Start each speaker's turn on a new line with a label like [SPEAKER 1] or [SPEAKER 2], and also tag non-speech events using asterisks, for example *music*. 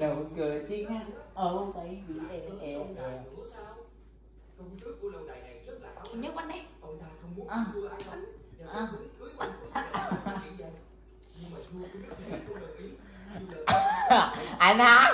[SPEAKER 1] nụ cười chiến thắng oh baby eh, eh,
[SPEAKER 2] Ông đài
[SPEAKER 1] eh.
[SPEAKER 2] nữa sao? Công thức của lâu đài này rất là háo
[SPEAKER 3] nhớ quanh đấy
[SPEAKER 2] Ông ta không muốn
[SPEAKER 1] À.
[SPEAKER 2] vua ăn bánh và
[SPEAKER 1] À.
[SPEAKER 2] không muốn cưới quanh cô xinh đẹp như vậy. Nhưng mà thua cái nước này không đồng ý. *laughs*
[SPEAKER 1] Anh hả